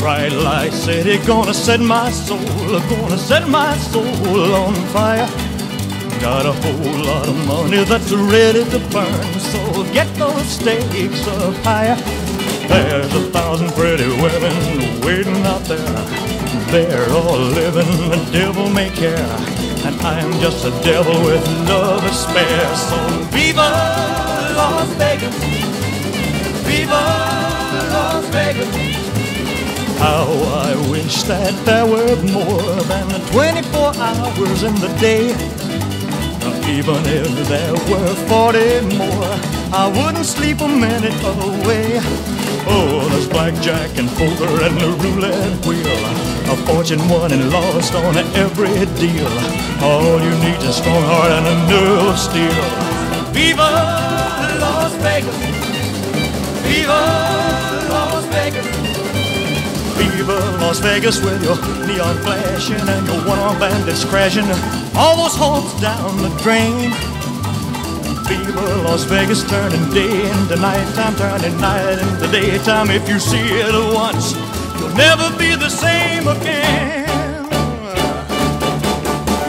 Bright light city, gonna set my soul, gonna set my soul on fire. Got a whole lot of money that's ready to burn, so get those stakes up higher. There's a thousand pretty women waiting out there. They're all living the devil may care. And I'm just a devil with love to spare. So viva Las Vegas! Viva Las Vegas! How I wish that there were more than 24 hours in the day. Even if there were 40 more, I wouldn't sleep a minute away. Oh, there's blackjack and poker and the roulette wheel. A fortune won and lost on every deal. All you need is a strong heart and a nerve of steel. Viva Las Vegas! Viva Las Vegas with your neon flashing and your one-armed bandits crashing. All those hopes down the drain. Viva Las Vegas turning day into nighttime, turning night into daytime. If you see it once, you'll never be the same again.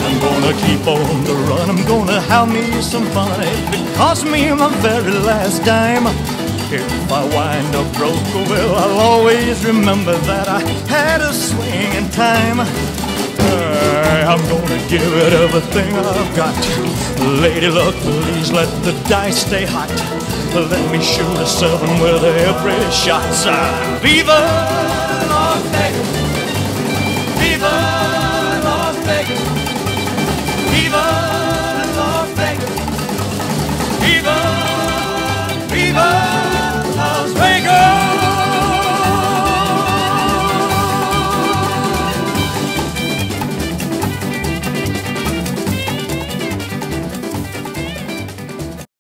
I'm gonna keep on the run, I'm gonna have me some fun. It cost me my very last dime. If I wind up broke, well, I'll always remember that I had a swing in time. I'm gonna give it everything I've got. Lady luck, please let the dice stay hot. Let me shoot a seven with every shot. Viva